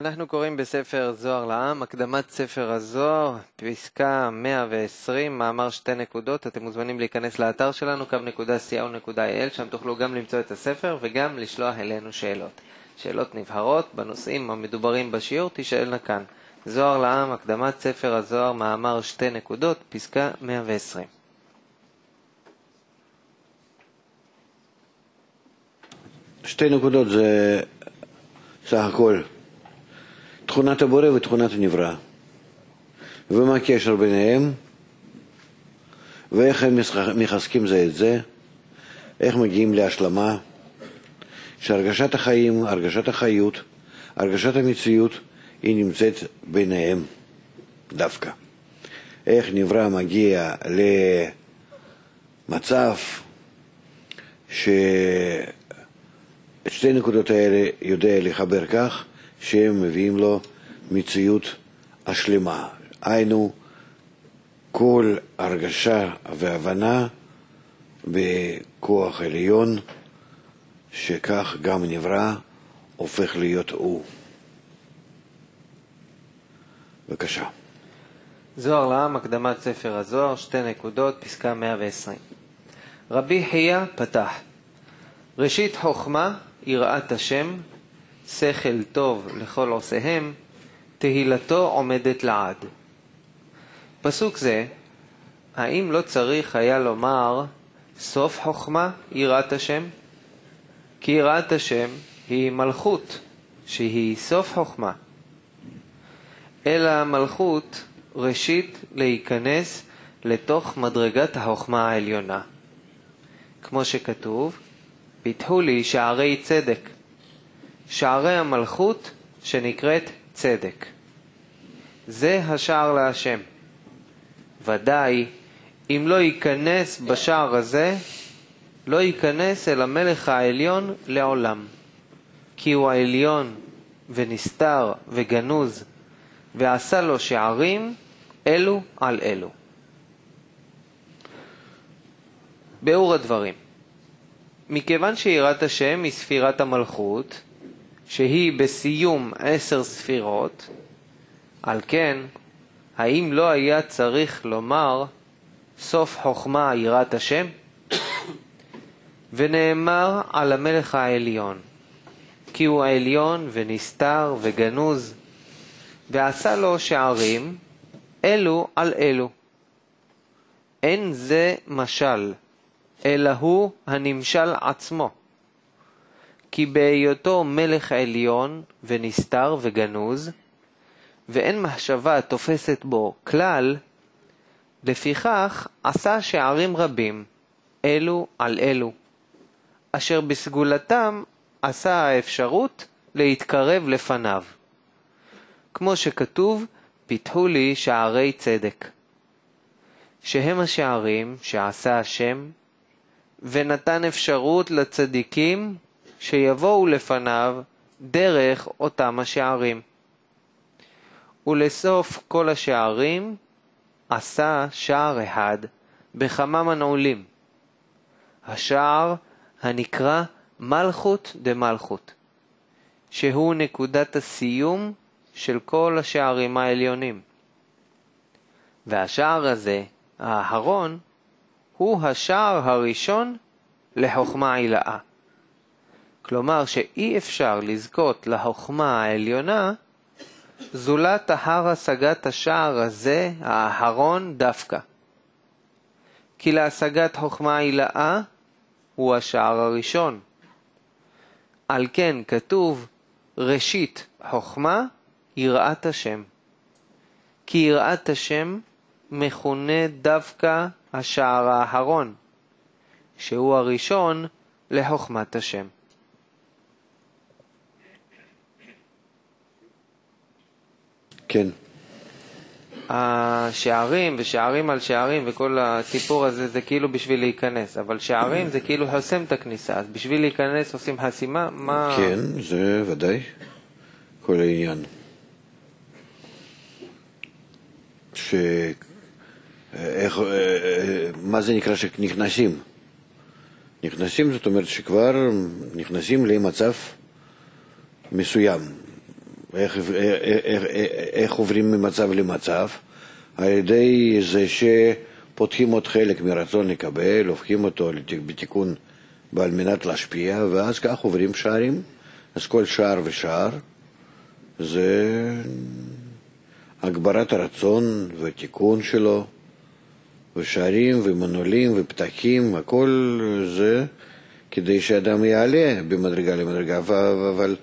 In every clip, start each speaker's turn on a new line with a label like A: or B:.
A: אנחנו קוראים בספר זוהר לעם, הקדמת ספר הזוהר, פסקה 120, מאמר שתי נקודות. אתם מוזמנים להיכנס לאתר שלנו, קו.co.il, שם תוכלו גם למצוא את הספר וגם לשלוח אלינו שאלות. שאלות נבהרות בנושאים המדוברים בשיעור, תשאלנה כאן. זוהר לעם, הקדמת ספר הזוהר, מאמר שתי נקודות, פסקה 120.
B: שתי נקודות זה סך הכל תכונת הבורא ותכונת הנברא. ומה הקשר ביניהם, ואיך הם מחזקים זה את זה, איך מגיעים להשלמה, שהרגשת החיים, הרגשת החיות, הרגשת המציאות, היא נמצאת ביניהם דווקא. איך נברא מגיע למצב שאת שתי נקודות האלה יודע לחבר כך שהם מביאים לו מציאות השלמה. היינו, כל הרגשה והבנה בכוח עליון, שכך גם נברא, הופך להיות הוא. בבקשה.
A: זוהר לעם, הקדמת ספר הזוהר, שתי נקודות, פסקה 120. רבי חייא פתח ראשית חוכמה, יראת השם, שכל טוב לכל עושיהם, תהילתו עומדת לעד. פסוק זה, האם לא צריך היה לומר סוף חוכמה יראת השם? כי יראת השם היא מלכות, שהיא סוף חוכמה. אלא המלכות ראשית להיכנס לתוך מדרגת החוכמה העליונה. כמו שכתוב, פיתחו לי שערי צדק. שערי המלכות שנקראת צדק. זה השער להשם. ודאי, אם לא ייכנס בשער הזה, לא ייכנס אל המלך העליון לעולם. כי הוא העליון ונסתר וגנוז, ועשה לו שערים אלו על אלו. ביאור הדברים מכיוון שיראת השם היא ספירת המלכות, שהיא בסיום עשר ספירות, על כן, האם לא היה צריך לומר סוף חוכמה יראת השם? ונאמר על המלך העליון, כי הוא העליון ונסתר וגנוז, ועשה לו שערים אלו על אלו. אין זה משל, אלא הוא הנמשל עצמו. כי בהיותו מלך עליון ונסתר וגנוז, ואין מחשבה תופסת בו כלל, לפיכך עשה שערים רבים, אלו על אלו, אשר בסגולתם עשה האפשרות להתקרב לפניו. כמו שכתוב, פיתחו לי שערי צדק, שהם השערים שעשה השם, ונתן אפשרות לצדיקים שיבואו לפניו דרך אותם השערים. ולסוף כל השערים עשה שער אחד בכמה מנעולים. השער הנקרא מלכות דמלכות, שהוא נקודת הסיום של כל השערים העליונים. והשער הזה, האחרון, הוא השער הראשון לחוכמה עילאה. כלומר שאי אפשר לזכות לחוכמה העליונה זולת אחר השגת השער הזה, האחרון דווקא. כי להשגת חוכמה עילאה הוא השער הראשון. על כן כתוב ראשית חוכמה יראת השם. כי יראת השם מכונה דווקא השער האחרון, שהוא הראשון לחוכמת השם.
B: כן.
A: השערים ושערים על שערים וכל הסיפור הזה זה כאילו בשביל להיכנס, אבל שערים זה כאילו חוסם את הכניסה, אז בשביל להיכנס עושים חסימה, מה...
B: כן, זה ודאי כל העניין. ש... איך, מה זה נקרא שנכנסים? נכנסים זאת אומרת שכבר נכנסים למצב מסוים, איך, איך, איך, איך עוברים ממצב למצב? על ידי זה שפותחים עוד חלק מרצון לקבל, הופכים אותו בתיקון על מנת להשפיע, ואז כך עוברים שערים. אז כל שער ושער זה הגברת הרצון ותיקון שלו, ושערים ומנעולים ופתחים, הכל זה כדי שאדם יעלה במדרגה למדרגה, אבל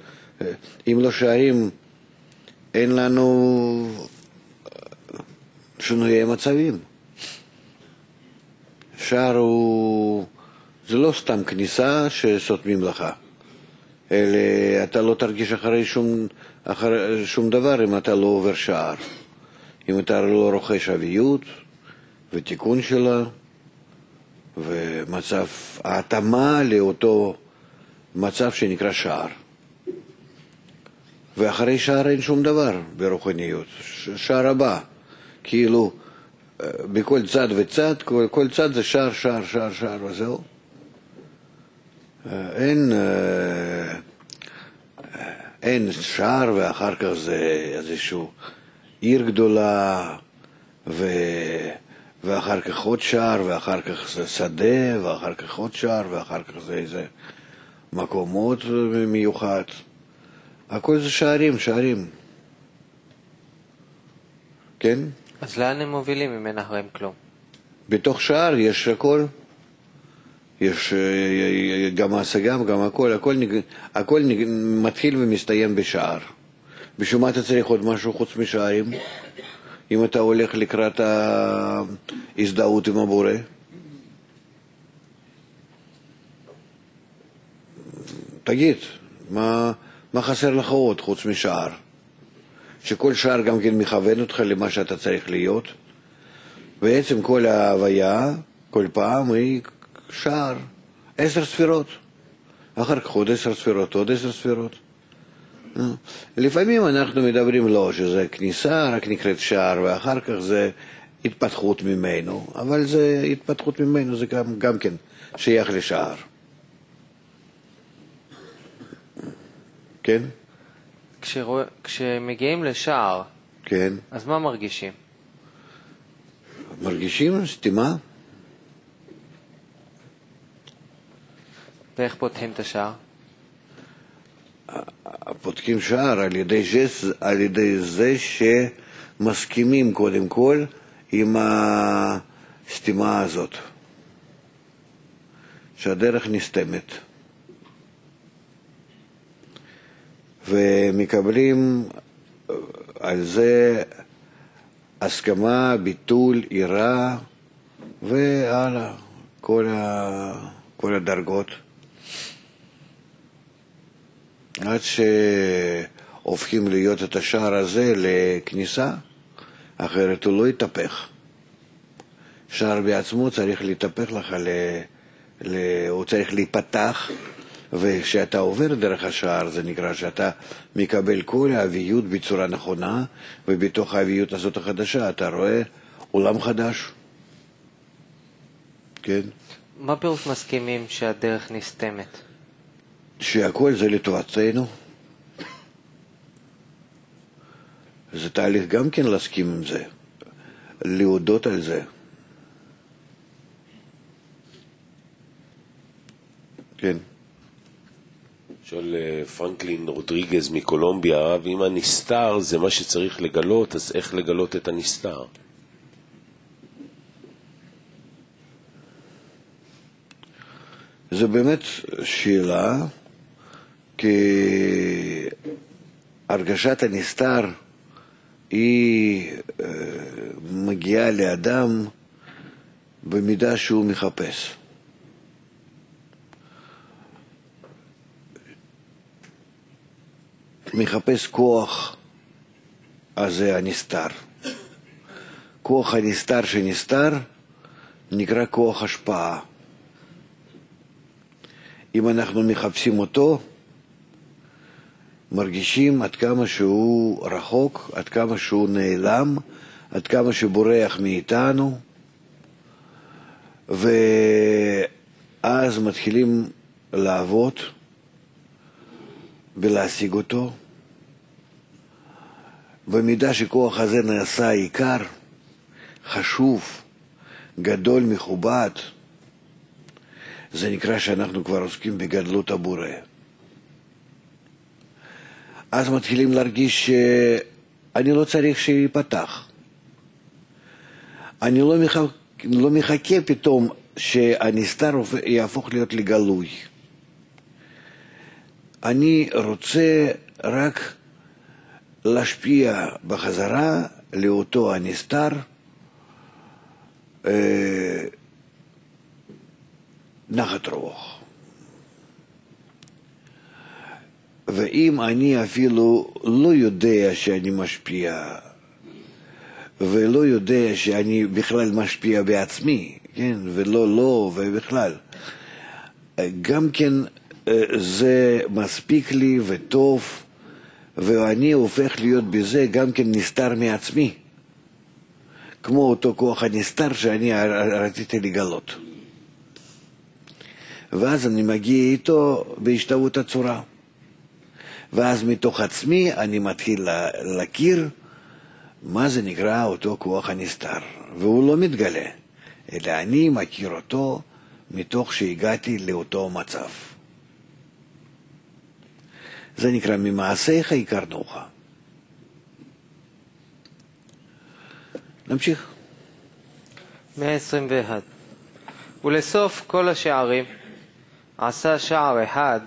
B: אם לא שערים, אין לנו שינויי מצבים. שער הוא... זה לא סתם כניסה שסותמים לך, אלא אתה לא תרגיש אחרי שום, אחרי שום דבר אם אתה לא עובר שער. אם אתה לא רוכש אביות ותיקון שלה ומצב ההתאמה לאותו מצב שנקרא שער. ואחרי שער אין שום דבר ברוחניות, שער הבא. כאילו, בכל צד וצד, כל, כל צד זה שער, שער, שער, שער, וזהו. אין, אין שער ואחר כך זה איזשהו עיר גדולה, ו... ואחר כך עוד שער, ואחר כך זה שדה, ואחר כך עוד שער, ואחר כך זה איזה מקומות מיוחד. הכל זה שערים, שערים. כן?
A: אז לאן הם מובילים אם אין אחריהם כלום?
B: בתוך שער יש הכל. יש גם השגה וגם הכל, הכל, הכל מתחיל ומסתיים בשער. בשביל מה אתה צריך עוד משהו חוץ משערים? אם אתה הולך לקראת ההזדהות עם הבורא? תגיד, מה, מה חסר לך עוד חוץ משער? שכל שער גם כן מכוון אותך למה שאתה צריך להיות? בעצם כל ההוויה, כל פעם, היא שער, עשר ספירות. אחר כך עוד עשר ספירות, עוד עשר ספירות. לפעמים אנחנו מדברים לא, שזה כניסה רק נקראת שער, ואחר כך זה התפתחות ממנו, אבל זה התפתחות ממנו זה גם, גם כן שייך לשער. כן?
A: כשרוא... כשמגיעים לשער,
B: כן.
A: אז מה מרגישים?
B: מרגישים סתימה?
A: ואיך פותחים את השער?
B: פותחים שער על ידי, זה, על ידי זה שמסכימים קודם כל עם הסתימה הזאת, שהדרך נסתמת. ומקבלים על זה הסכמה, ביטול, עירה והלאה, כל, ה... כל הדרגות. עד שהופכים להיות את השער הזה לכניסה, אחרת הוא לא יתהפך. שער בעצמו צריך להתהפך לך, ל... ל... הוא צריך להיפתח, וכשאתה עובר דרך השער זה נקרא שאתה מקבל כל האביות בצורה נכונה, ובתוך האביות הזאת החדשה אתה רואה עולם חדש. כן?
A: מה פירוש מסכימים שהדרך נסתמת?
B: שהכל זה לטובתנו. זה תהליך גם כן להסכים עם זה, להודות על זה. כן.
C: שואל אה, פרנקלין רודריגז מקולומביה, ואם הנסתר זה מה שצריך לגלות, אז איך לגלות את הנסתר?
B: זו באמת שאלה כי הרגשת הנסתר היא אה, מגיעה לאדם במידה שהוא מחפש. מחפש כוח, אז זה הנסתר. כוח הנסתר שנסתר נקרא כוח השפעה. אם אנחנו מחפשים אותו, מרגישים עד כמה שהוא רחוק, עד כמה שהוא נעלם, עד כמה שבורח מאיתנו, ואז מתחילים לעבוד ולהשיג אותו, במידה שכוח הזה נעשה עיקר, חשוב, גדול, מכובד, זה נקרא שאנחנו כבר עוסקים בגדלות הבורא. אז מתחילים להרגיש שאני לא צריך שייפתח. אני לא מחכה, לא מחכה פתאום שהנסתר יהפוך להיות לגלוי. אני רוצה רק להשפיע בחזרה לאותו הנסתר אה, נחת רוח. ואם אני אפילו לא יודע שאני משפיע, ולא יודע שאני בכלל משפיע בעצמי, כן, ולא לא, ובכלל, גם כן אה, זה מספיק לי וטוב, ואני הופך להיות בזה גם כן נסתר מעצמי, כמו אותו כוח הנסתר שאני רציתי לגלות. ואז אני מגיע איתו בהשתוות הצורה. ואז מתוך עצמי אני מתחיל להכיר מה זה נקרא אותו כוח הנסתר, והוא לא מתגלה, אלא אני מכיר אותו מתוך שהגעתי לאותו מצב. זה נקרא ממעשיך הכרנוך. נמשיך.
A: 121. ולסוף כל השערים עשה שער אחד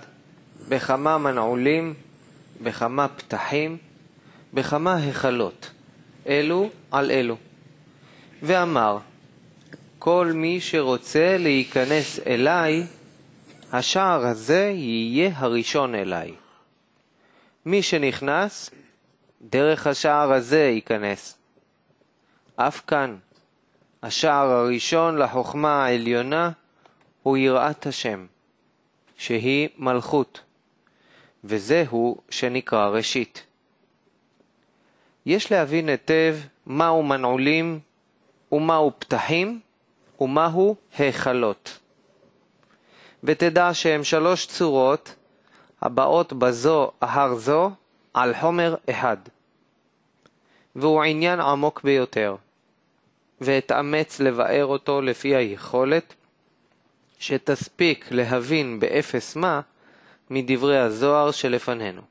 A: בכמה מנעולים, בכמה פתחים, בכמה היכלות, אלו על אלו. ואמר, כל מי שרוצה להיכנס אליי, השער הזה יהיה הראשון אליי. מי שנכנס, דרך השער הזה ייכנס. אף כאן, השער הראשון לחוכמה העליונה הוא יראת השם, שהיא מלכות, וזהו שנקרא ראשית. יש להבין היטב מהו מנעולים ומהו פתחים ומהו היכלות. ותדע שהם שלוש צורות הבאות בזו אחר זו על חומר אחד. והוא עניין עמוק ביותר, ואתאמץ לבאר אותו לפי היכולת שתספיק להבין באפס מה מדברי הזוהר שלפנינו.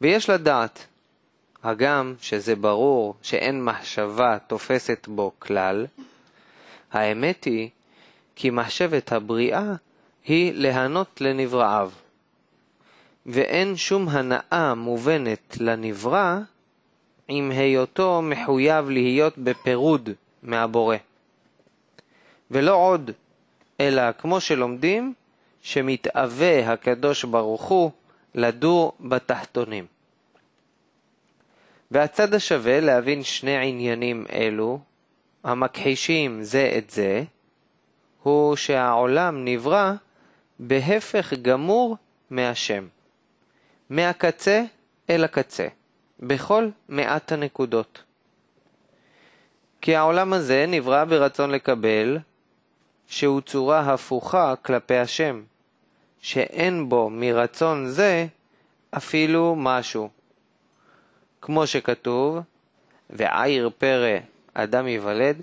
A: ויש לדעת, הגם שזה ברור שאין מחשבה תופסת בו כלל, האמת היא כי מחשבת הבריאה היא להנות לנבראיו. ואין שום הנאה מובנת לנברא עם היותו מחויב להיות בפירוד מהבורא. ולא עוד, אלא כמו שלומדים, שמתאווה הקדוש ברוך הוא לדור בתחתונים. והצד השווה להבין שני עניינים אלו, המכחישים זה את זה, הוא שהעולם נברא בהפך גמור מהשם. מהקצה אל הקצה, בכל מעט הנקודות. כי העולם הזה נברא ברצון לקבל, שהוא צורה הפוכה כלפי השם, שאין בו מרצון זה אפילו משהו. כמו שכתוב, ועיר פרא אדם ייוולד,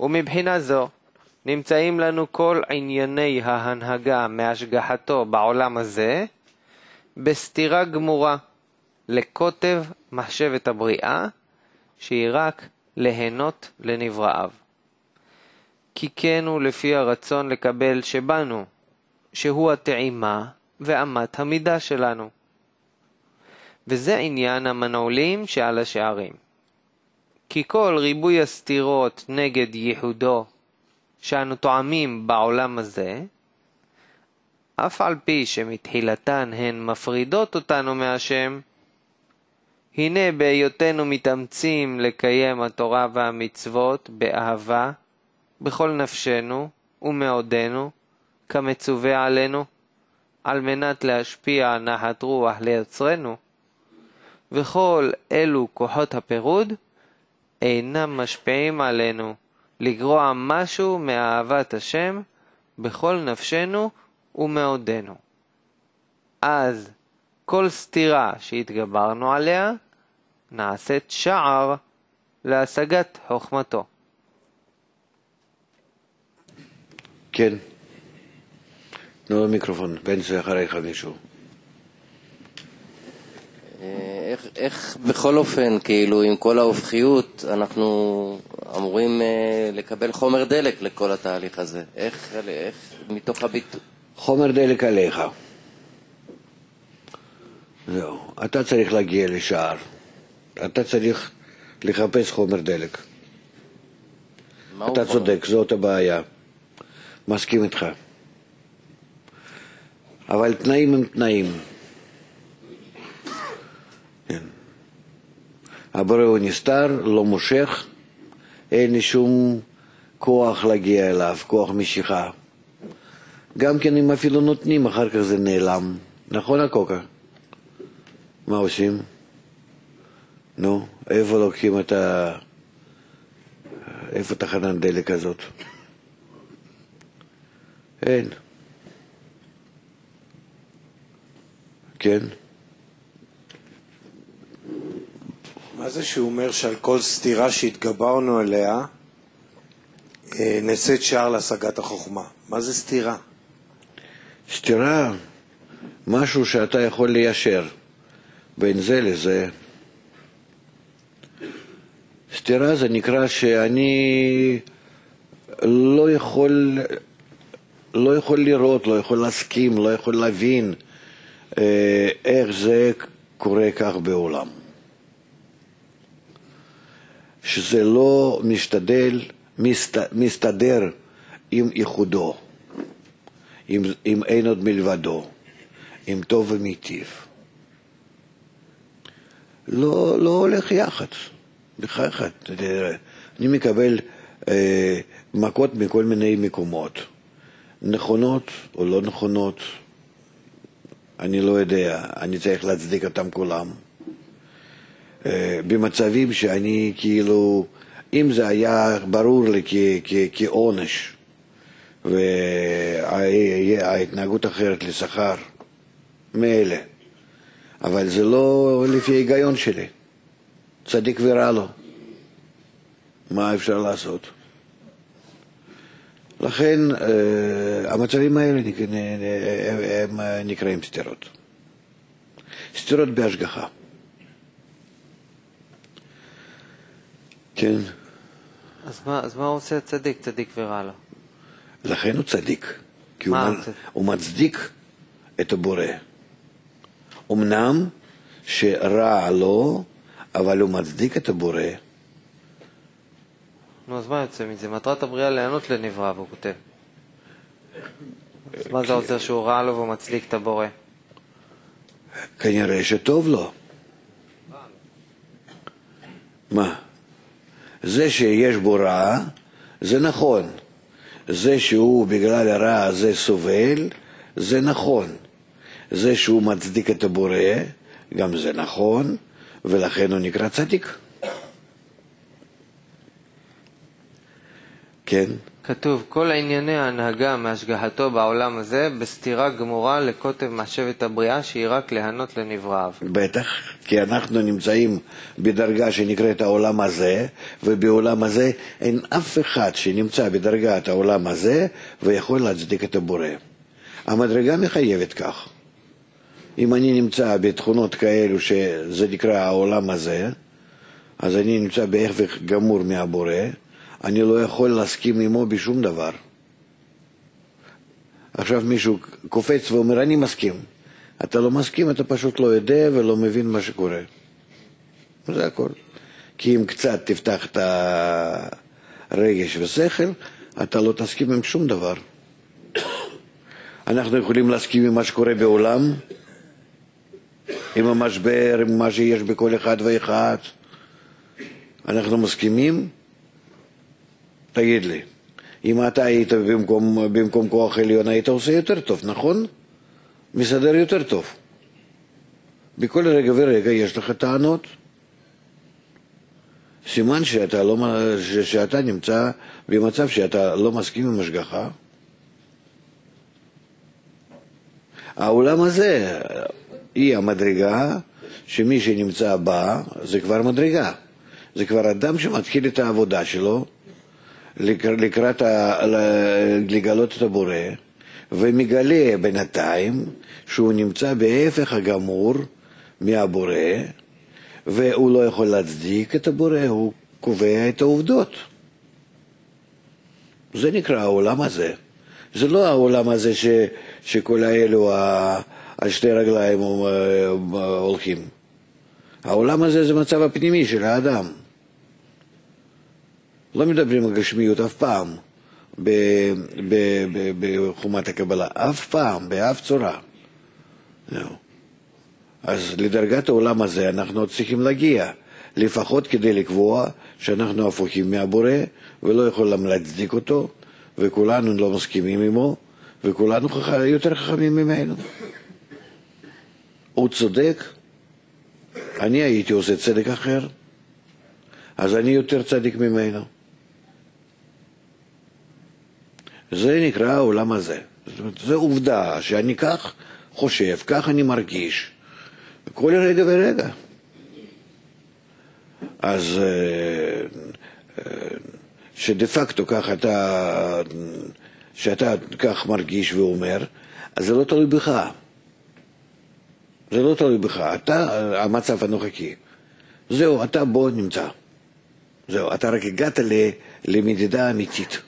A: ומבחינה זו, נמצאים לנו כל ענייני ההנהגה מהשגחתו בעולם הזה בסתירה גמורה לקוטב מחשבת הבריאה, שהיא רק ליהנות לנבראיו. כי כן הוא לפי הרצון לקבל שבנו, שהוא הטעימה ואמת המידה שלנו. וזה עניין המנעולים שעל השערים. כי כל ריבוי הסתירות נגד ייחודו שאנו טועמים בעולם הזה, אף על פי שמתחילתן הן מפרידות אותנו מהשם, הנה בהיותנו מתאמצים לקיים התורה והמצוות באהבה, בכל נפשנו ומאודנו, כמצווה עלינו, על מנת להשפיע נחת רוח ליוצרנו, וכל אלו כוחות הפירוד אינם משפיעים עלינו לגרוע משהו מאהבת השם בכל נפשנו ומאודנו. אז כל סתירה שהתגברנו עליה נעשית שער להשגת חוכמתו.
B: כן. לו מיקרופון, בן זה אחריך מישהו.
D: אה, איך, איך בכל אופן, כאילו, עם כל ההופכיות, אנחנו אמורים אה, לקבל חומר דלק לכל התהליך הזה? איך, איך מתוך הביטוי?
B: חומר דלק עליך. זהו. אתה צריך להגיע לשער. אתה צריך לחפש חומר דלק. אתה
D: חומר?
B: צודק, זאת הבעיה. מסכים איתך. אבל תנאים הם תנאים. הבורא הוא נסתר, לא מושך, אין לי שום כוח להגיע אליו, כוח משיכה. גם כן אם אפילו נותנים, אחר כך זה נעלם. נכון, הקוקה? מה עושים? נו, איפה לוקחים את ה... איפה תחנת דלק הזאת? אין. כן?
E: מה זה שהוא אומר שעל כל סתירה שהתגברנו עליה אה, נעשית שער להשגת החוכמה? מה זה סתירה?
B: סתירה, משהו שאתה יכול ליישר בין זה לזה. סתירה זה נקרא שאני לא יכול, לא יכול לראות, לא יכול להסכים, לא יכול להבין אה, איך זה קורה כך בעולם. שזה לא משתדל, מסת, מסתדר עם ייחודו. אם, אם אין עוד מלבדו, אם טוב ומיטיב. לא, לא הולך יחד, בחייך. אני מקבל אה, מכות מכל מיני מקומות, נכונות או לא נכונות, אני לא יודע, אני צריך להצדיק אותם כולם. אה, במצבים שאני כאילו, אם זה היה ברור לי כ- כ- כעונש, וההתנהגות אחרת לשכר, מילא. אבל זה לא לפי ההיגיון שלי. צדיק ורע לו. מה אפשר לעשות? לכן אה, המצבים האלה הם נקראים סתירות. סתירות בהשגחה. כן.
A: אז מה, אז מה עושה הצדיק? צדיק ורע לו.
B: לכן הוא צדיק, כי הוא, מ-? הוא מצדיק את הבורא. אמנם שרע לו, אבל הוא מצדיק את הבורא.
A: נו, אז מה יוצא מזה? מטרת הבריאה להיענות לנברא, הוא כותב. אז מה זה עוזר שהוא רע לו והוא מצדיק את הבורא?
B: כנראה שטוב לו. מה? זה שיש בו רע, זה נכון. זה שהוא בגלל הרע הזה סובל, זה נכון. זה שהוא מצדיק את הבורא, גם זה נכון, ולכן הוא נקרא צדיק. כן?
A: כתוב, כל ענייני ההנהגה מהשגחתו בעולם הזה בסתירה גמורה לקוטב מחשבת הבריאה שהיא רק להיענות לנבראיו.
B: בטח, כי אנחנו נמצאים בדרגה שנקראת העולם הזה, ובעולם הזה אין אף אחד שנמצא בדרגת העולם הזה ויכול להצדיק את הבורא. המדרגה מחייבת כך. אם אני נמצא בתכונות כאלו שזה נקרא העולם הזה, אז אני נמצא בהפך גמור מהבורא, אני לא יכול להסכים עמו בשום דבר. עכשיו מישהו קופץ ואומר, אני מסכים. אתה לא מסכים, אתה פשוט לא יודע ולא מבין מה שקורה. זה הכל. כי אם קצת תפתח את הרגש ושכל, אתה לא תסכים עם שום דבר. אנחנו יכולים להסכים עם מה שקורה בעולם, עם המשבר, עם מה שיש בכל אחד ואחד. אנחנו מסכימים? תגיד לי, אם אתה היית במקום, במקום כוח עליון, היית עושה יותר טוב, נכון? מסדר יותר טוב. בכל רגע ורגע יש לך טענות. סימן שאתה, לא, ש- שאתה נמצא במצב שאתה לא מסכים עם השגחה. העולם הזה, היא המדרגה שמי שנמצא בה זה כבר מדרגה. זה כבר אדם שמתחיל את העבודה שלו לקראת, ה, לגלות את הבורא, ומגלה בינתיים שהוא נמצא בהפך הגמור מהבורא, והוא לא יכול להצדיק את הבורא, הוא קובע את העובדות. זה נקרא העולם הזה. זה לא העולם הזה ש, שכל האלו על שתי רגליים אה, הולכים. העולם הזה זה מצב הפנימי של האדם. לא מדברים על גשמיות אף פעם בחומת הקבלה, אף פעם, באף צורה. אז לדרגת העולם הזה אנחנו צריכים להגיע, לפחות כדי לקבוע שאנחנו הפוכים מהבורא ולא יכולים להצדיק אותו, וכולנו לא מסכימים עמו, וכולנו יותר חכמים ממנו. הוא צודק, אני הייתי עושה צדק אחר, אז אני יותר צדיק ממנו. זה נקרא העולם הזה. זאת אומרת, זו עובדה שאני כך חושב, כך אני מרגיש, כל רגע ורגע. אז אה, אה, שדה פקטו כך אתה, שאתה כך מרגיש ואומר, אז זה לא תלוי בך. זה לא תלוי בך, אתה המצב הנוכחי. זהו, אתה בו נמצא. זהו, אתה רק הגעת למדידה אמיתית.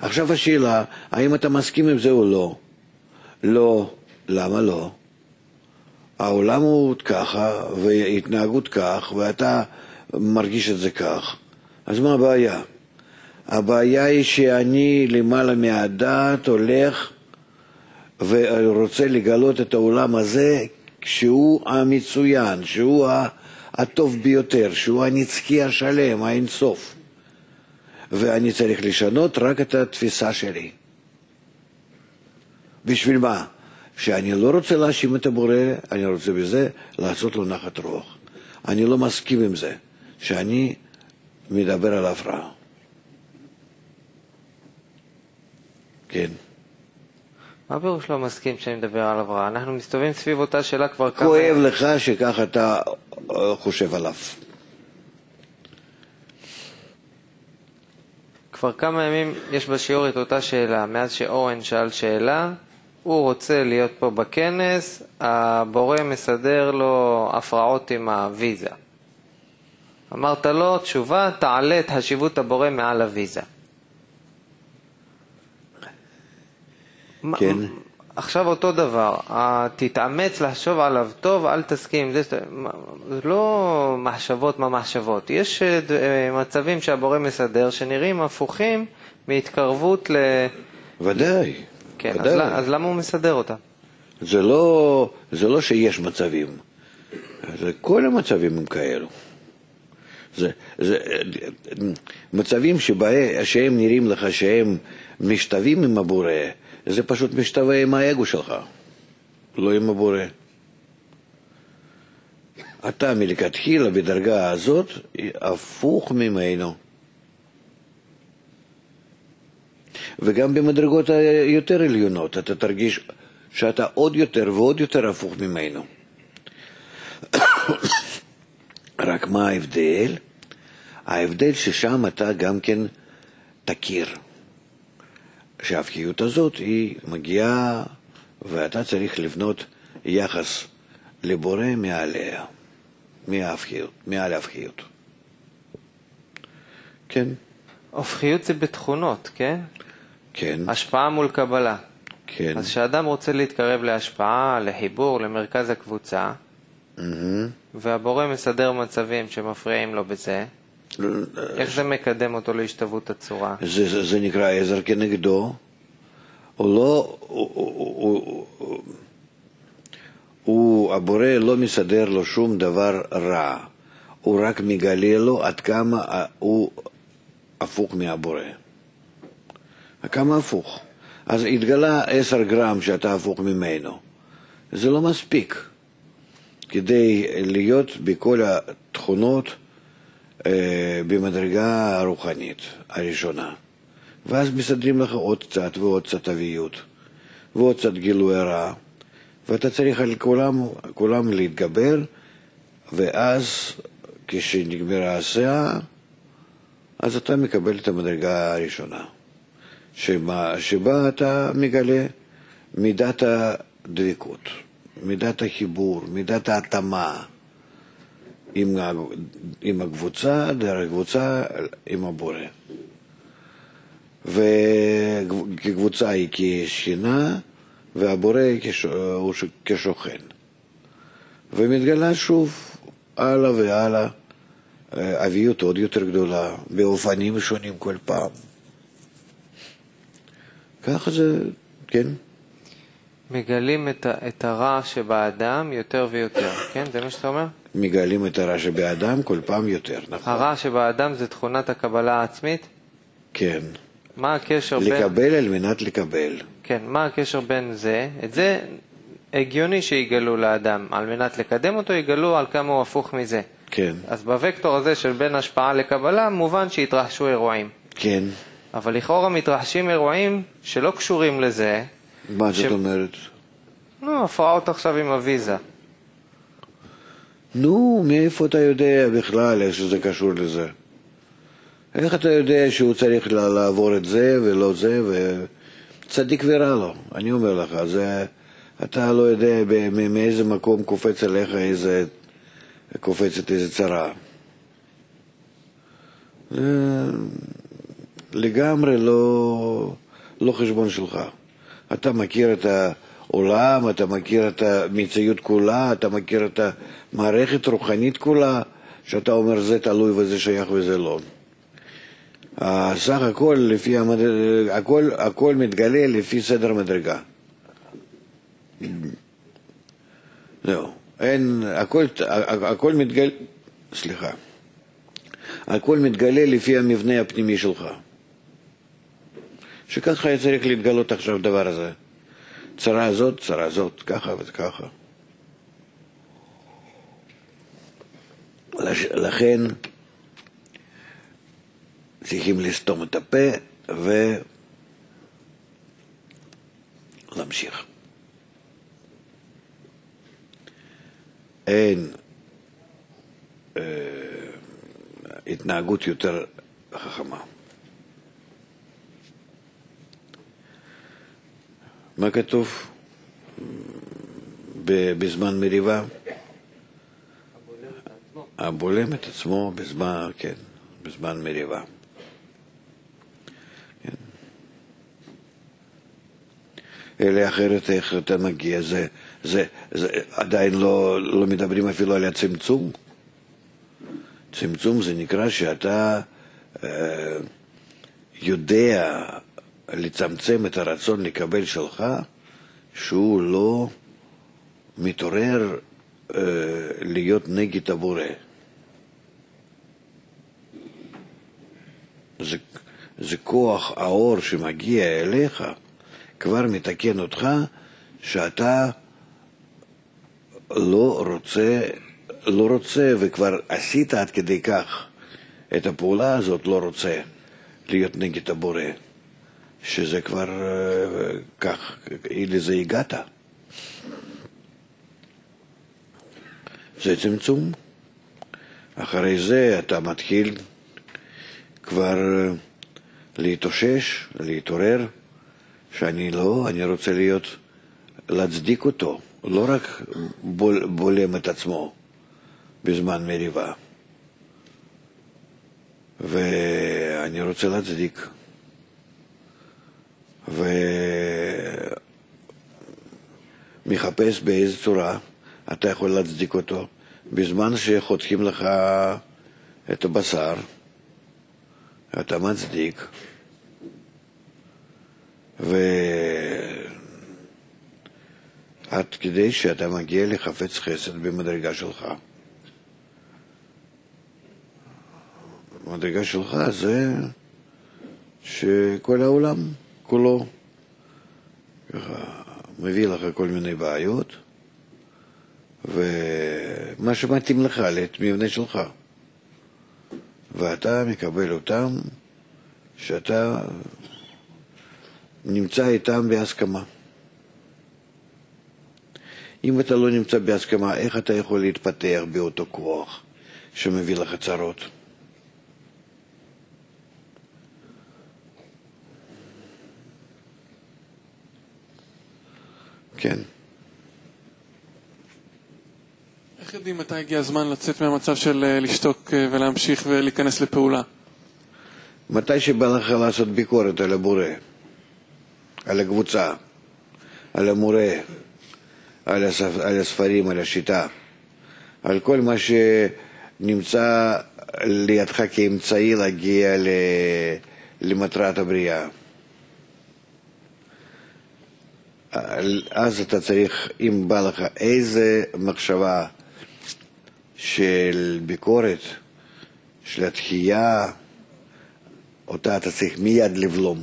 B: עכשיו השאלה, האם אתה מסכים עם זה או לא? לא. למה לא? העולם הוא ככה, והתנהגות כך, ואתה מרגיש את זה כך. אז מה הבעיה? הבעיה היא שאני למעלה מהדעת הולך ורוצה לגלות את העולם הזה שהוא המצוין, שהוא הטוב ביותר, שהוא הנצחי השלם, האינסוף. ואני צריך לשנות רק את התפיסה שלי. בשביל מה? שאני לא רוצה להאשים את הבורא, אני רוצה בזה לעשות לו נחת רוח. אני לא מסכים עם זה, שאני מדבר על הפרעה. כן.
A: מה פירוש לא מסכים שאני מדבר על הבראה? אנחנו מסתובבים סביב אותה שאלה כבר כמה...
B: כואב לך שככה אתה אה, חושב עליו.
A: כבר כמה ימים יש בשיעור את אותה שאלה. מאז שאורן שאל שאלה, הוא רוצה להיות פה בכנס, הבורא מסדר לו הפרעות עם הוויזה. אמרת לו, תשובה, תעלה את חשיבות הבורא מעל הוויזה.
B: כן.
A: עכשיו אותו דבר, תתאמץ לחשוב עליו טוב, אל תסכים. זה, לא מחשבות מה מחשבות. יש אה, מצבים שהבורא מסדר שנראים הפוכים מהתקרבות ל...
B: ודאי.
A: כן,
B: ודאי.
A: אז, אז למה הוא מסדר אותה?
B: זה לא, זה לא שיש מצבים, זה כל המצבים הם כאלו. זה, זה מצבים שבה, שהם נראים לך שהם משתווים עם הבורא, זה פשוט משתווה עם האגו שלך, לא עם הבורא. אתה מלכתחילה בדרגה הזאת הפוך ממנו. וגם במדרגות היותר עליונות אתה תרגיש שאתה עוד יותר ועוד יותר הפוך ממנו. רק מה ההבדל? ההבדל ששם אתה גם כן תכיר. שההפקיות הזאת היא מגיעה ואתה צריך לבנות יחס לבורא מעליה, מההפקיות, מעל ההפקיות. כן.
A: הופכיות זה בתכונות, כן?
B: כן.
A: השפעה מול קבלה.
B: כן.
A: אז כשאדם רוצה להתקרב להשפעה, לחיבור, למרכז הקבוצה,
B: mm-hmm.
A: והבורא מסדר מצבים שמפריעים לו בזה, איך זה מקדם אותו להשתוות הצורה?
B: זה, זה, זה נקרא עזר כנגדו. הוא לא... הוא, הוא, הוא, הוא, הבורא לא מסדר לו שום דבר רע. הוא רק מגלה לו עד כמה הוא הפוך מהבורא. כמה הפוך. אז התגלה עשר גרם שאתה הפוך ממנו. זה לא מספיק כדי להיות בכל התכונות אה, במדרגה הרוחנית הראשונה. ואז מסדרים לך עוד קצת ועוד קצת אביות, ועוד קצת גילוי רע, ואתה צריך על כולם, כולם להתגבר, ואז כשנגמרה הסאה, אז אתה מקבל את המדרגה הראשונה, שבה, שבה אתה מגלה מידת הדבקות, מידת החיבור, מידת ההתאמה עם, עם הקבוצה, דרך הקבוצה עם הבורא. וכקבוצה היא כשכינה, והבורא הוא כשוכן. ומתגלה שוב הלאה והלאה אביות עוד יותר גדולה, באופנים שונים כל פעם. ככה זה, כן.
A: מגלים את, את הרע שבאדם יותר ויותר, כן? זה מה שאתה אומר?
B: מגלים את הרע שבאדם כל פעם יותר, נכון?
A: הרע שבאדם זה תכונת הקבלה העצמית?
B: כן.
A: מה הקשר בין...
B: לקבל על מנת לקבל.
A: כן, מה הקשר בין זה? את זה הגיוני שיגלו לאדם. על מנת לקדם אותו יגלו על כמה הוא הפוך מזה.
B: כן,
A: אז בווקטור הזה של בין השפעה לקבלה, מובן שהתרחשו אירועים.
B: כן.
A: אבל לכאורה מתרחשים אירועים שלא קשורים לזה.
B: מה
A: ש-
B: זאת אומרת?
A: נו, הפרעות עכשיו עם הוויזה.
B: נו, מאיפה אתה יודע בכלל איך שזה קשור לזה? איך אתה יודע שהוא צריך לעבור את זה ולא זה, וצדיק ורע לו, אני אומר לך, זה, אתה לא יודע מאיזה מקום קופץ עליך איזה, קופצת איזה צרה. לגמרי לא, לא חשבון שלך. אתה מכיר את העולם, אתה מכיר את המציאות כולה, אתה מכיר את המערכת הרוחנית כולה, שאתה אומר זה תלוי וזה שייך וזה לא. אה, סך הכל, לפי המד... הכל, הכל מתגלה לפי סדר מדרגה. זהו. אין, הכל, הכל מתגלה, סליחה. הכל מתגלה לפי המבנה הפנימי שלך. שככה היה צריך להתגלות עכשיו הדבר הזה. צרה הזאת, צרה זאת, ככה וככה. לכן צריכים לסתום את הפה ולהמשיך. אין אה, התנהגות יותר חכמה. מה כתוב בזמן מריבה? הבולם את עצמו בזמן, כן, בזמן מריבה. כן. אלא אחרת איך אתה מגיע, זה, זה, זה עדיין לא, לא מדברים אפילו על הצמצום. צמצום זה נקרא שאתה אה, יודע לצמצם את הרצון לקבל שלך, שהוא לא מתעורר אה, להיות נגד הבורא. זה, זה כוח האור שמגיע אליך, כבר מתקן אותך שאתה לא רוצה, לא רוצה וכבר עשית עד כדי כך את הפעולה הזאת, לא רוצה להיות נגד הבורא, שזה כבר אה, כך, לזה הגעת. זה צמצום. אחרי זה אתה מתחיל כבר אה, להתאושש, להתעורר, שאני לא, אני רוצה להיות, להצדיק אותו, לא רק בול, בולם את עצמו בזמן מריבה. ואני רוצה להצדיק. ומחפש באיזה צורה אתה יכול להצדיק אותו בזמן שחותכים לך את הבשר, אתה מצדיק, ועד כדי שאתה מגיע לחפץ חסד במדרגה שלך. המדרגה שלך זה שכל העולם כולו ככה מביא לך כל מיני בעיות, ומה שמתאים לך, למבנה שלך. ואתה מקבל אותם, שאתה נמצא איתם בהסכמה. אם אתה לא נמצא בהסכמה, איך אתה יכול להתפתח באותו כוח שמביא לך צרות? כן.
F: איך יודעים מתי הגיע הזמן לצאת מהמצב של אה, לשתוק אה, ולהמשיך ולהיכנס לפעולה?
B: מתי שבא לך לעשות ביקורת על הבורא, על הקבוצה, על המורה, על, הספ... על הספרים, על השיטה, על כל מה שנמצא לידך כאמצעי להגיע ל... למטרת הבריאה. אז אתה צריך, אם בא לך איזה מחשבה של ביקורת, של התחייה, אותה אתה צריך מיד לבלום.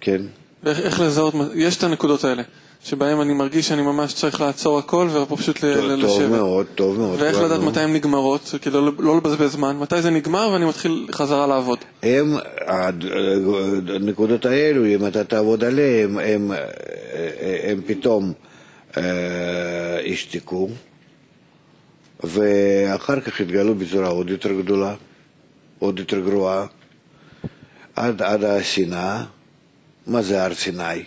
B: כן?
F: ואיך איך לזהות, יש את הנקודות האלה, שבהן אני מרגיש שאני ממש צריך לעצור הכל ופשוט ל-
B: טוב,
F: לשבת.
B: מאוד, טוב מאוד.
F: ואיך לדעת
B: נו.
F: מתי הן נגמרות, כאילו לא- לא לבזבז זמן, מתי זה נגמר ואני מתחיל חזרה לעבוד.
B: הם, הנקודות האלו, אם אתה תעבוד עליהם, הם, הם פתאום אה, ישתקו, ואחר כך יתגלו בצורה עוד יותר גדולה, עוד יותר גרועה, עד, עד השנאה. מה זה הר סיני?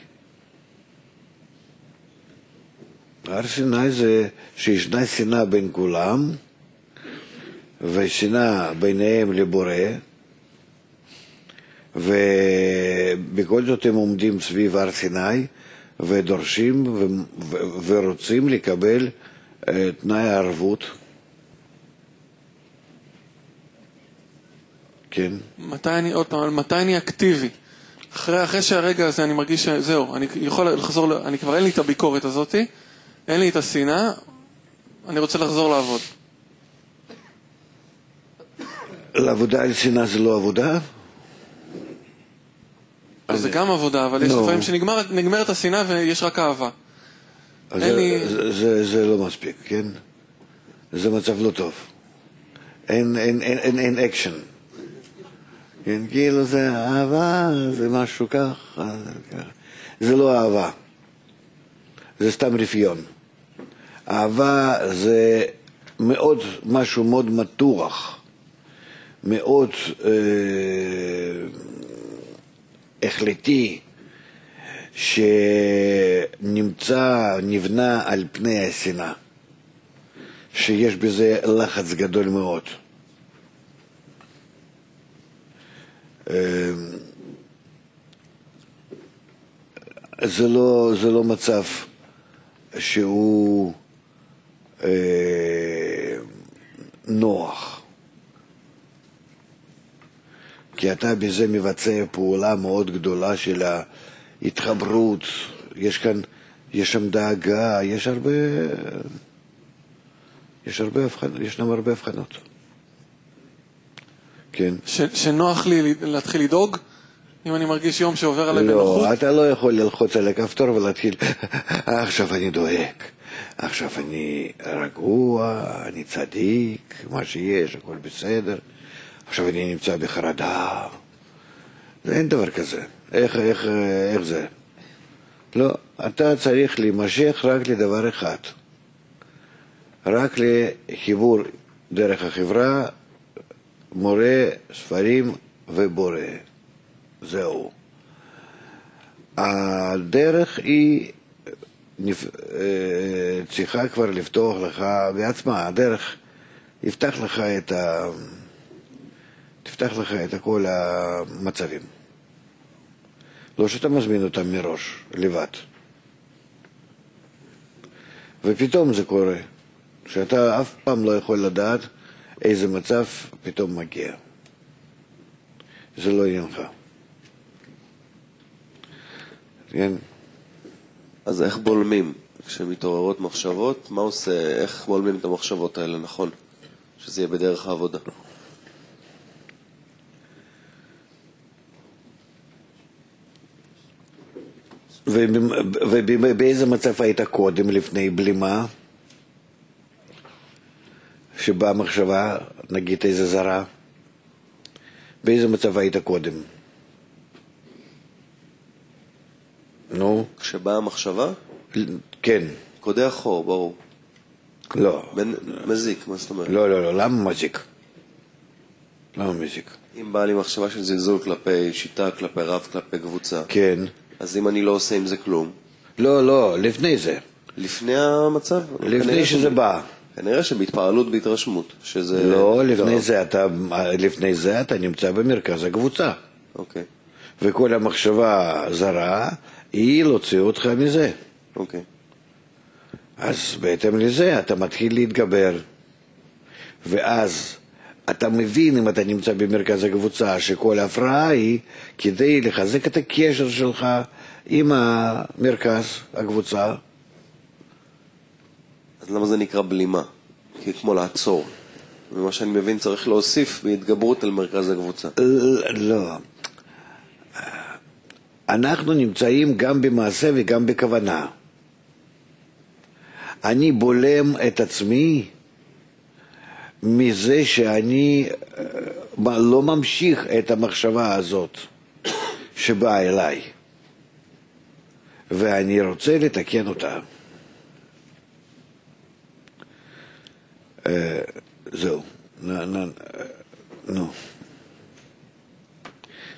B: הר סיני זה שישנה שנאה בין כולם, ושנאה ביניהם לבורא, ובכל זאת הם עומדים סביב הר סיני ודורשים ו- ו- ורוצים לקבל אה, תנאי הערבות. כן,
F: מתי אני, עוד פעם, מתי אני אקטיבי? אחרי, אחרי שהרגע הזה אני מרגיש שזהו, אני יכול לחזור, אני כבר אין לי את הביקורת הזאת, אין לי את השנאה, אני רוצה לחזור לעבוד.
B: לעבודה על שנאה זה לא עבודה?
F: אז זה גם עבודה, אבל יש
B: נו.
F: לפעמים שנגמרת השנאה ויש רק אהבה.
B: זה, לא מספיק, כן? זה מצב לא טוב. אין, אקשן. כן, כאילו זה אהבה, זה משהו כך. זה לא אהבה. זה סתם רפיון. אהבה זה מאוד, משהו מאוד מתוח, מאוד אה, החלטי, שנמצא, נבנה על פני השנאה, שיש בזה לחץ גדול מאוד. אה, זה לא, זה לא מצב שהוא אה, נוח, כי אתה בזה מבצע פעולה מאוד גדולה של ההתחברות, יש כאן, יש שם דאגה, יש הרבה, יש הרבה הבחנות, ישנם הרבה הבחנות. כן.
F: ש, שנוח לי להתחיל לדאוג, אם אני מרגיש יום שעובר עליי בנוחות.
B: לא, אתה לא יכול ללחוץ על הכפתור ולהתחיל, עכשיו אני דואג, עכשיו אני רגוע, אני צדיק, מה שיש, הכל בסדר, עכשיו אני נמצא בחרדה. אין דבר כזה. איך, איך, איך זה? לא, אתה צריך להימשך רק לדבר אחד, רק לחיבור דרך החברה, מורה, ספרים ובורא. זהו. הדרך היא נפ... אה, צריכה כבר לפתוח לך בעצמה, הדרך יפתח לך את ה... תפתח לך את כל המצבים. לא שאתה מזמין אותם מראש, לבד. ופתאום זה קורה, שאתה אף פעם לא יכול לדעת איזה מצב פתאום מגיע. זה לא עניינך. כן?
G: אז איך בולמים? כשמתעוררות מחשבות, מה עושה, איך בולמים את המחשבות האלה נכון? שזה יהיה בדרך העבודה.
B: ובאיזה מצב היית קודם, לפני בלימה? שבאה מחשבה, נגיד איזה זרה? באיזה מצב היית קודם? נו,
G: כשבאה המחשבה,
B: כן.
G: קודח חור, ברור.
B: לא,
G: בין- מזיק, מה זאת אומרת?
B: לא, לא, לא, למה מזיק? למה מזיק?
G: אם באה לי מחשבה של זלזול כלפי שיטה, כלפי רב, כלפי קבוצה,
B: כן.
G: אז אם אני לא עושה עם זה כלום,
B: לא, לא, לפני זה.
G: לפני המצב?
B: לפני שזה
G: שב-
B: בא.
G: כנראה שבהתפעלות, בהתרשמות, שזה...
B: לא, לפני זה אתה, לפני זה אתה נמצא במרכז הקבוצה.
G: אוקיי,
B: וכל המחשבה זרה, היא להוציא אותך מזה.
G: אוקיי.
B: אז בהתאם לזה אתה מתחיל להתגבר. ואז אתה מבין, אם אתה נמצא במרכז הקבוצה, שכל הפרעה היא כדי לחזק את הקשר שלך עם המרכז, הקבוצה.
G: אז למה זה נקרא בלימה? כי כמו לעצור. ממה שאני מבין צריך להוסיף בהתגברות על מרכז הקבוצה.
B: לא. אנחנו נמצאים גם במעשה וגם בכוונה. אני בולם את עצמי מזה שאני אה, לא ממשיך את המחשבה הזאת שבאה אליי, ואני רוצה לתקן אותה. אה, זהו, אה, נו.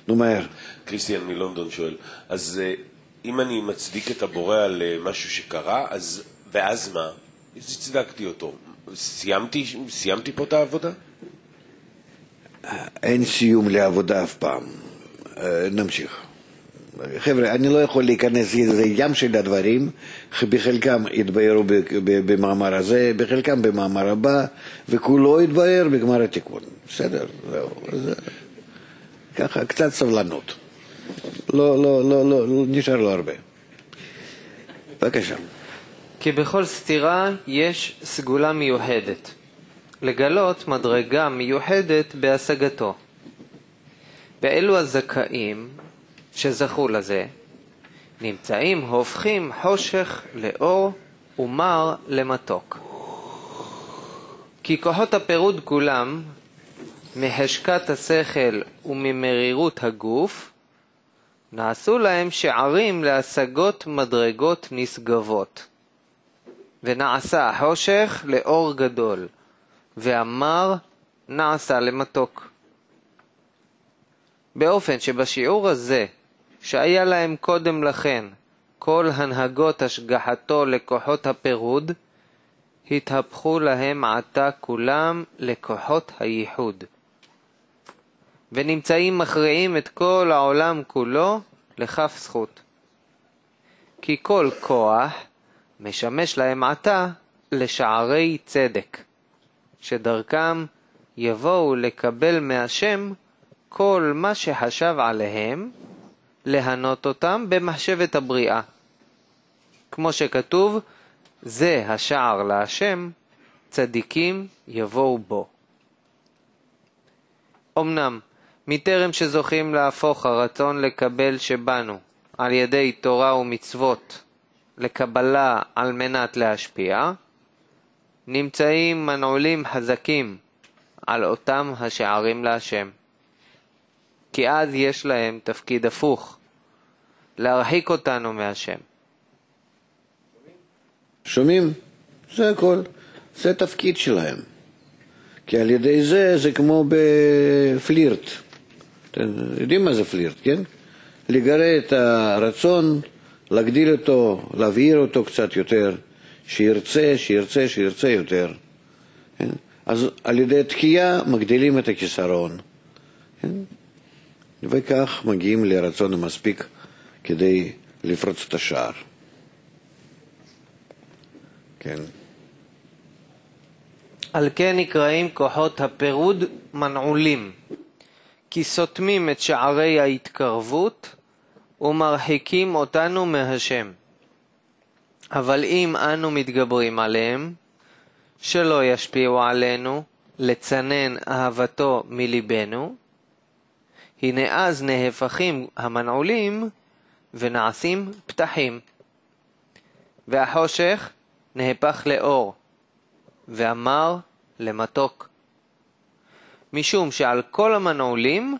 B: נו מהר.
C: קריסטיאן מלונדון שואל, אז אם אני מצדיק את הבורא על משהו שקרה, אז ואז מה? הצדקתי אותו. סיימתי, סיימתי פה את העבודה?
B: אין סיום לעבודה אף פעם. אה, נמשיך. חבר'ה, אני לא יכול להיכנס לזה ים של הדברים, בחלקם יתבהרו במאמר הזה, בחלקם במאמר הבא, וכולו יתבהר בגמר התיקון. בסדר, זהו. אז, ככה, קצת סבלנות. לא, לא, לא, לא, לא נשאר לו הרבה. בבקשה.
A: כי בכל סתירה יש סגולה מיוחדת. לגלות מדרגה מיוחדת בהשגתו. ואלו הזכאים שזכו לזה, נמצאים הופכים חושך לאור ומר למתוק. כי כוחות הפירוד כולם, מחשקת השכל וממרירות הגוף, נעשו להם שערים להשגות מדרגות נשגבות. ונעשה החושך לאור גדול, והמר נעשה למתוק. באופן שבשיעור הזה, שהיה להם קודם לכן כל הנהגות השגחתו לכוחות הפירוד, התהפכו להם עתה כולם לכוחות הייחוד. ונמצאים מכריעים את כל העולם כולו לכף זכות. כי כל כוח משמש להם עתה לשערי צדק, שדרכם יבואו לקבל מהשם כל מה שחשב עליהם, להנות אותם במחשבת הבריאה. כמו שכתוב, זה השער להשם, צדיקים יבואו בו. אמנם, מטרם שזוכים להפוך הרצון לקבל שבנו על ידי תורה ומצוות לקבלה על מנת להשפיע, נמצאים מנעולים חזקים על אותם השערים להשם. כי אז יש להם תפקיד הפוך, להרחיק אותנו מהשם.
B: שומעים? זה הכל. זה התפקיד שלהם. כי על ידי זה, זה כמו בפלירט. אתם יודעים מה זה פלירט, כן? לגרה את הרצון, להגדיל אותו, להבהיר אותו קצת יותר, שירצה, שירצה, שירצה יותר. כן? אז על ידי תקיעה מגדילים את הכיסרון. כן? וכך מגיעים לרצון המספיק כדי לפרוץ את השער. כן.
A: על כן נקראים כוחות הפירוד מנעולים, כי סותמים את שערי ההתקרבות ומרחיקים אותנו מהשם. אבל אם אנו מתגברים עליהם, שלא ישפיעו עלינו, לצנן אהבתו מליבנו, הנה אז נהפכים המנעולים ונעשים פתחים. והחושך נהפך לאור, והמר למתוק. משום שעל כל המנעולים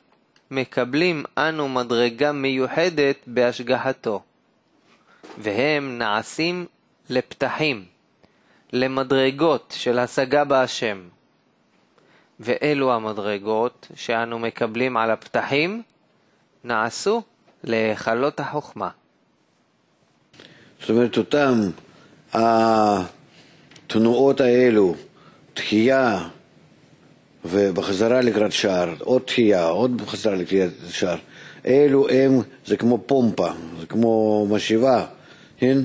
A: מקבלים אנו מדרגה מיוחדת בהשגחתו. והם נעשים לפתחים, למדרגות של השגה בהשם. ואלו המדרגות שאנו מקבלים על הפתחים, נעשו להיכלות החוכמה.
B: זאת אומרת, אותם התנועות האלו, תחייה ובחזרה לקראת שער, עוד תחייה, עוד בחזרה לקראת שער, אלו הם, זה כמו פומפה, זה כמו משאבה, כן?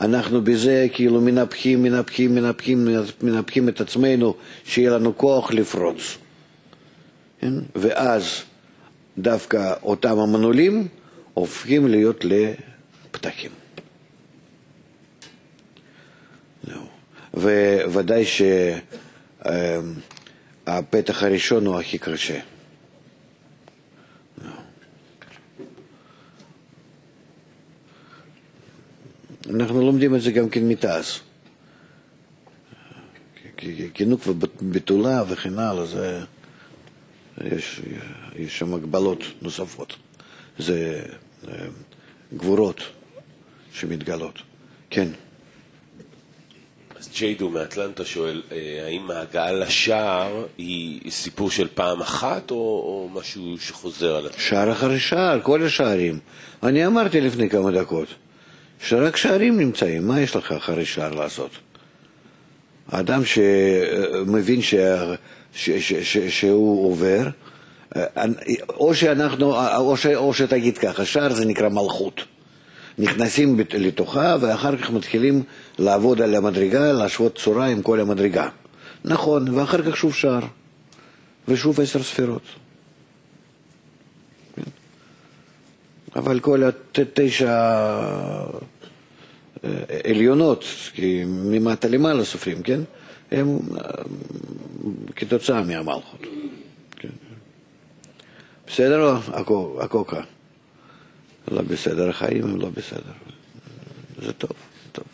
B: אנחנו בזה כאילו מנפחים, מנפחים, מנפחים, מנפחים את עצמנו, שיהיה לנו כוח לפרוץ. כן? ואז דווקא אותם המנעולים הופכים להיות לפתחים. זהו. וודאי שהפתח הראשון הוא הכי קשה. אנחנו לומדים את זה גם כן מתעש. קינוק ובתולה וכן הלאה, זה... יש, יש שם הגבלות נוספות. זה גבורות שמתגלות. כן.
C: ג'יידו מאטלנטה שואל, אה, האם ההגעה לשער היא סיפור של פעם אחת או, או משהו שחוזר על עצמו?
B: שער אחרי שער, כל השערים. אני אמרתי לפני כמה דקות שרק שערים נמצאים, מה יש לך אחרי שער לעשות? האדם שמבין ש... ש... ש... ש... שהוא עובר, או שאנחנו, או, ש... או שתגיד ככה, שער זה נקרא מלכות. נכנסים לתוכה ואחר כך מתחילים לעבוד על המדרגה, להשוות צורה עם כל המדרגה. נכון, ואחר כך שוב שער, ושוב עשר ספירות. אבל כל התשע עליונות, כי ממטה למעלה סופרים, כן? הם כתוצאה מהמלכות. כן. בסדר? הקוקה. לא בסדר, החיים לא בסדר. זה טוב, טוב.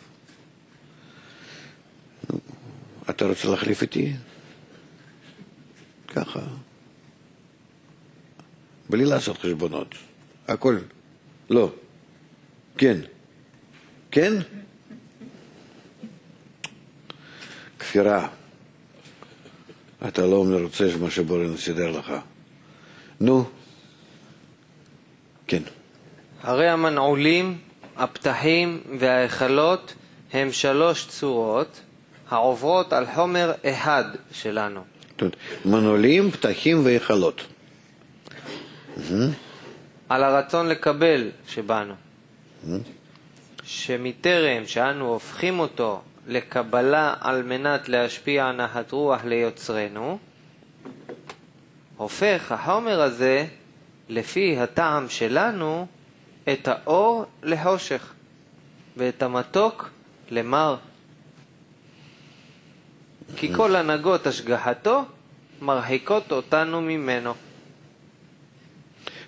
B: אתה רוצה להחליף איתי? ככה. בלי לעשות חשבונות. הכל. לא. כן. כן? כפירה. אתה לא מרוצה מה שבורן סידר לך. נו. כן.
A: הרי המנעולים, הפתחים וההיכלות הם שלוש צורות העוברות על חומר אחד שלנו.
B: מנעולים, פתחים והיכלות.
A: על הרצון לקבל שבנו. שמטרם שאנו הופכים אותו לקבלה על מנת להשפיע נחת רוח ליוצרנו, הופך החומר הזה, לפי הטעם שלנו, את האור לחושך, ואת המתוק למר. כי כל הנהגות השגחתו מרחיקות אותנו ממנו.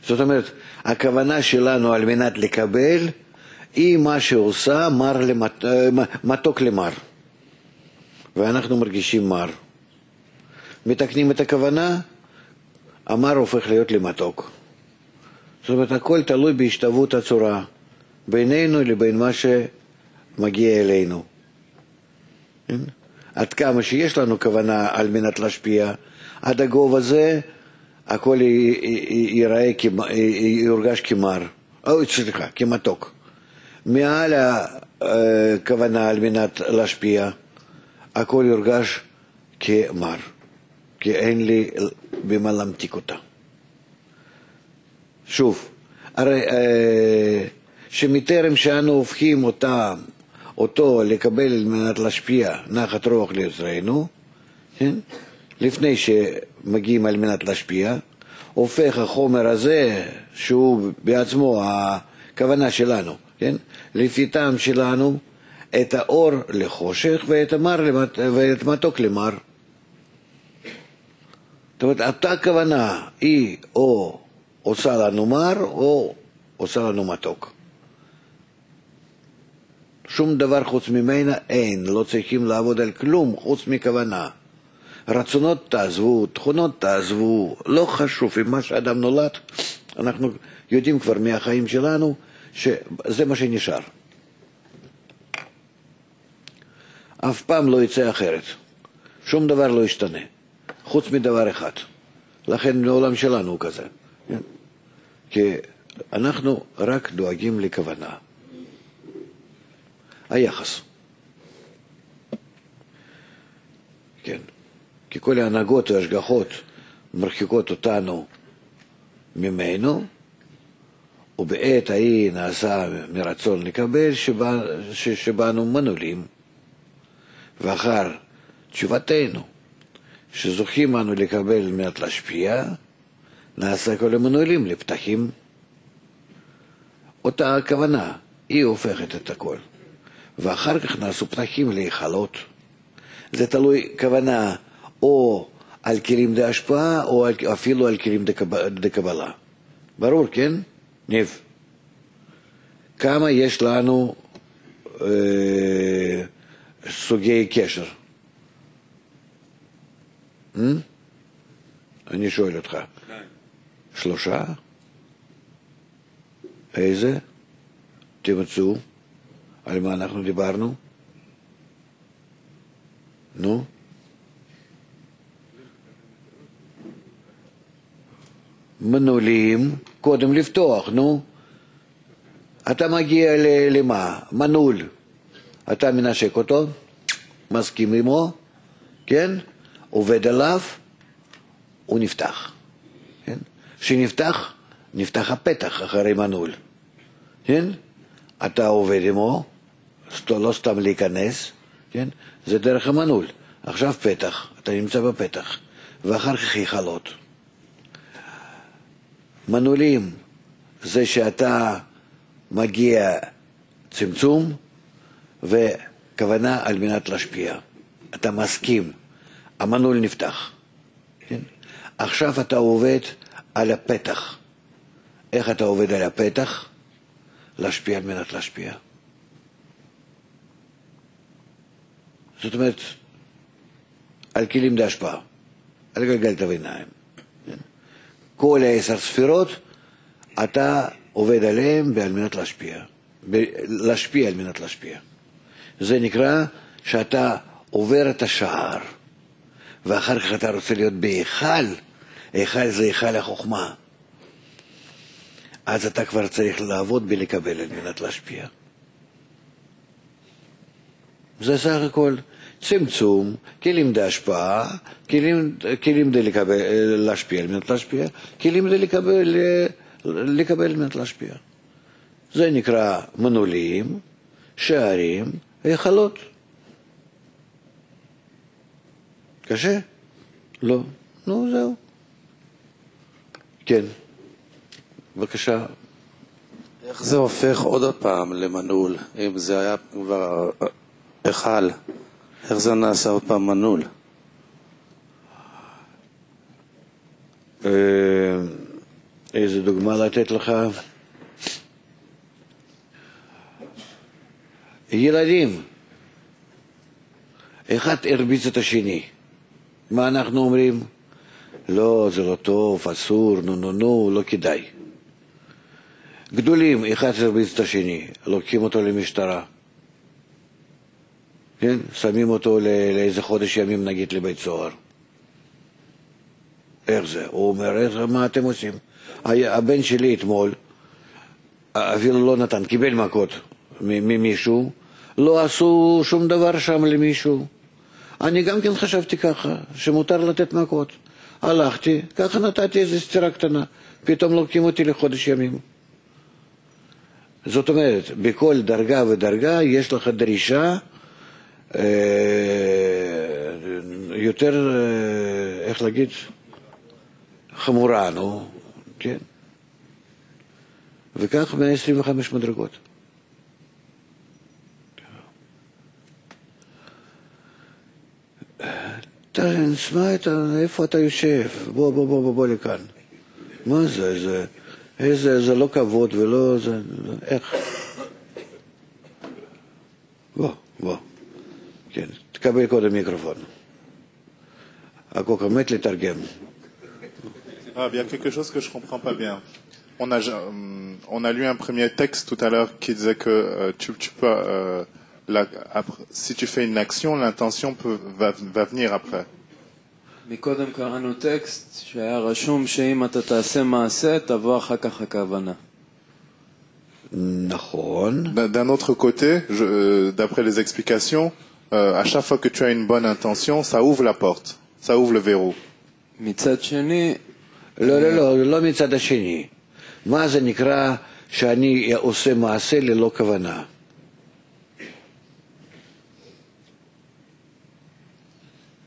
B: זאת אומרת, הכוונה שלנו על מנת לקבל היא מה שעושה מר למת... מתוק למר. ואנחנו מרגישים מר. מתקנים את הכוונה, המר הופך להיות למתוק. זאת אומרת, הכל תלוי בהשתוות הצורה בינינו לבין מה שמגיע אלינו. כן? עד כמה שיש לנו כוונה על מנת להשפיע, עד הגובה הזה הכל ייראה, יורגש כמר, אוי, סליחה, כמתוק. מעל הכוונה על מנת להשפיע, הכל יורגש כמר, כי אין לי במה להמתיק אותה. שוב, הרי שמטרם שאנו הופכים אותה, אותו לקבל על מנת להשפיע נחת רוח ליוצרנו, כן? לפני שמגיעים על מנת להשפיע, הופך החומר הזה, שהוא בעצמו הכוונה שלנו, כן? לפי טעם שלנו, את האור לחושך ואת, המר למת... ואת מתוק למר. זאת אומרת, אותה כוונה היא או עושה לנו מר או עושה לנו מתוק. שום דבר חוץ ממנה אין, לא צריכים לעבוד על כלום חוץ מכוונה. רצונות תעזבו, תכונות תעזבו, לא חשוב עם מה שאדם נולד, אנחנו יודעים כבר מהחיים שלנו שזה מה שנשאר. אף פעם לא יצא אחרת. שום דבר לא ישתנה, חוץ מדבר אחד. לכן העולם שלנו הוא כזה. כי אנחנו רק דואגים לכוונה. היחס. כן. כי כל ההנהגות וההשגחות מרחיקות אותנו ממנו, ובעת ההיא נעשה מרצון לקבל שבא, שבאנו מנעולים, ואחר תשובתנו, שזוכים אנו לקבל מעט להשפיע, נעשה כל המנעולים לפתחים. אותה הכוונה, היא הופכת את הכל. ואחר כך נעשו פתחים להיכלות. זה תלוי כוונה או על כלים דהשפעה או אפילו על כלים דקבלה. ברור, כן? ניב. כמה יש לנו אה, סוגי קשר? Hmm? אני שואל אותך. שלושה? איזה? תמצאו. על מה אנחנו דיברנו? נו? מנעולים, קודם לפתוח, נו. אתה מגיע למה? מנעול. אתה מנשק אותו, מסכים עמו, כן? עובד עליו, הוא נפתח. כשנפתח, נפתח הפתח אחרי מנעול. כן? אתה עובד עמו, לא סתם להיכנס, כן? זה דרך המנעול. עכשיו פתח, אתה נמצא בפתח, ואחר כך היכלות. מנעולים זה שאתה מגיע צמצום וכוונה על מנת להשפיע. אתה מסכים, המנעול נפתח. כן? עכשיו אתה עובד על הפתח. איך אתה עובד על הפתח? להשפיע על מנת להשפיע. זאת אומרת, על כלים להשפעה, על גלגל הביניים. כן? כל העשר ספירות, אתה עובד עליהן על מנת להשפיע. להשפיע על מנת להשפיע. זה נקרא שאתה עובר את השער, ואחר כך אתה רוצה להיות בהיכל, היכל זה היכל החוכמה. אז אתה כבר צריך לעבוד בלקבל על מנת להשפיע. זה סך הכל צמצום, כלים להשפעה, כלים, כלים לקבל, להשפיע על מנת להשפיע, כלים לקבל, לקבל על מנת להשפיע. זה נקרא מנעולים, שערים, היכלות. קשה? לא. נו, זהו. כן. בבקשה.
H: איך זה הופך עוד פעם למנעול, אם זה היה כבר היכל? איך זה נעשה עוד פעם מנעול?
B: אה, איזה דוגמה לתת לך? ילדים, אחד הרביץ את השני. מה אנחנו אומרים? לא, זה לא טוב, אסור, נו נו נו, לא כדאי. גדולים, אחד הרביץ את השני, לוקחים אותו למשטרה. כן? שמים אותו לאיזה חודש ימים נגיד לבית סוהר. איך זה? הוא אומר, איך, מה אתם עושים? הבן שלי אתמול אפילו לא נתן, קיבל מכות ממישהו, לא עשו שום דבר שם למישהו. אני גם כן חשבתי ככה, שמותר לתת מכות. הלכתי, ככה נתתי איזו סטירה קטנה, פתאום לוקחים אותי לחודש ימים. זאת אומרת, בכל דרגה ודרגה יש לך דרישה אה, יותר, אה, איך להגיד, חמורה, נו, כן? וכך 125 מדרגות. תשמע, איפה אתה יושב? בוא, בוא, בוא, בוא, בוא לכאן. מה זה? זה, איזה, זה לא כבוד ולא... זה, איך? בוא, בוא. כן, תקבל קודם מיקרופון. הקוקה מת לתרגם.
I: Ah, il y a quelque chose que je comprends pas bien. On a, on a lu un premier texte tout à l'heure qui disait que euh, tu, tu, peux euh, la- après- si tu fais une action, l'intention peut- va, va venir après.
J: מקודם קראנו טקסט שהיה רשום שאם אתה תעשה מעשה, תבוא אחר כך הכוונה.
B: נכון,
I: D'un d'un autre côté, je- euh, d'après les explications, euh, à chaque fois que tu as une bonne intention, ça ouvre la porte, ça ouvre le verrou.
J: מצד שני,
B: לא, לא, לא, לא מצד השני. מה זה נקרא שאני עושה מעשה ללא כוונה?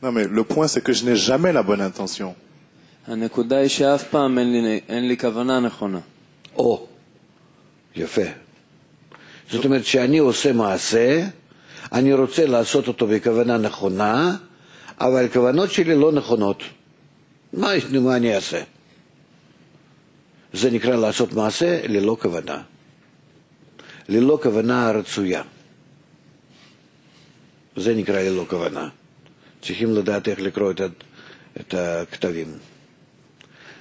I: Non, mais le point, c'est que je n'ai jamais la bonne intention.
J: הנקודה היא שאף פעם אין לי, אין לי כוונה נכונה.
B: או, יפה. זאת אומרת שאני עושה מעשה, אני רוצה לעשות אותו בכוונה נכונה, אבל הכוונות שלי לא נכונות. מה, מה אני אעשה? זה נקרא לעשות מעשה ללא כוונה. ללא כוונה רצויה. זה נקרא ללא כוונה. צריכים לדעת איך לקרוא את, את הכתבים.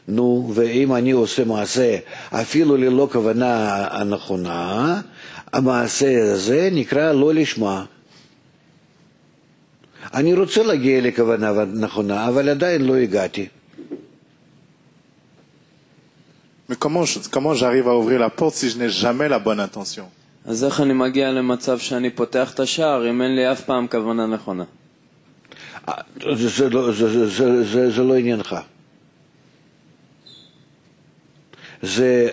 B: נו, ואם אני עושה מעשה אפילו ללא כוונה הנכונה, המעשה הזה נקרא לא לשמה. אני רוצה להגיע לכוונה נכונה, אבל עדיין לא הגעתי.
I: Mais comment, je- comment j'arrive à ouvrir la porte si je n'ai jamais la bonne intention
J: אז איך אני מגיע למצב שאני פותח את השער אם אין לי אף פעם כוונה נכונה?
B: זה, זה, לא, זה, זה, זה, זה, לא עניינך. זה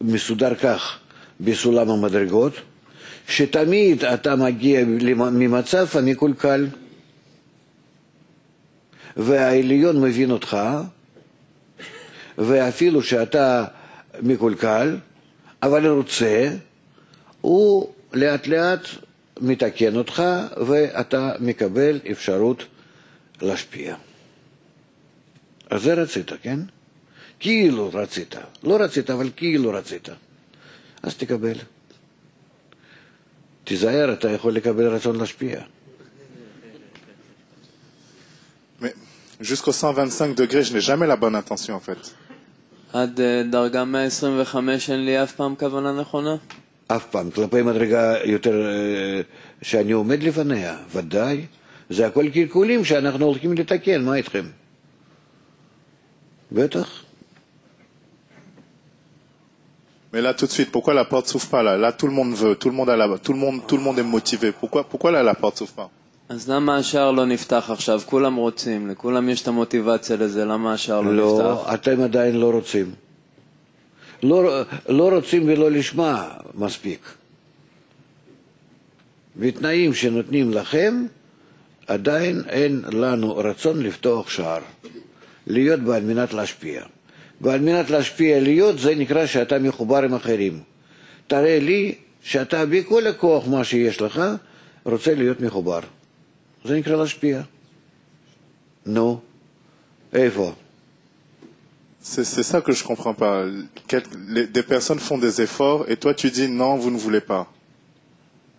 B: מסודר כך בסולם המדרגות, שתמיד אתה מגיע ממצב המקולקל, והעליון מבין אותך, ואפילו שאתה מקולקל, אבל רוצה, הוא לאט לאט מתקן אותך, ואתה מקבל אפשרות להשפיע. אז זה רצית, כן? כאילו רצית. לא רצית, אבל כאילו רצית. אז תקבל. תיזהר, אתה יכול לקבל רצון להשפיע.
I: Mais jusqu'au 125 degrés, je n'ai jamais la bonne intention en fait.
J: עד אה, דרגה 125 אין לי אף פעם כוונה נכונה?
B: אף פעם. כלפי מדרגה יותר אה, שאני עומד לפניה, ודאי. זה הכל קלקולים שאנחנו הולכים לתקן, מה איתכם? בטח.
I: Mais là, tout de suite, pourquoi la porte s'ouvre pas là Là, tout le monde veut, tout le monde a la, tout le monde, tout le monde est motivé. Pourquoi, pourquoi là, la porte s'ouvre pas
J: אז למה השער לא נפתח עכשיו? כולם רוצים, לכולם יש את המוטיבציה לזה, למה השער לא,
B: לא,
J: נפתח?
B: אתם עדיין לא רוצים. לא, לא רוצים ולא לשמה מספיק. בתנאים שנותנים לכם, עדיין אין לנו רצון לפתוח שער. להיות בה על מנת להשפיע. ועל מנת להשפיע להיות זה נקרא שאתה מחובר עם אחרים. תראה לי שאתה בכל הכוח מה שיש לך רוצה להיות מחובר. זה נקרא להשפיע. נו, איפה?
I: C'est c'est ça que je comprends pas. Quel- les- des personnes font des efforts et toi tu dis non, vous ne voulez pas.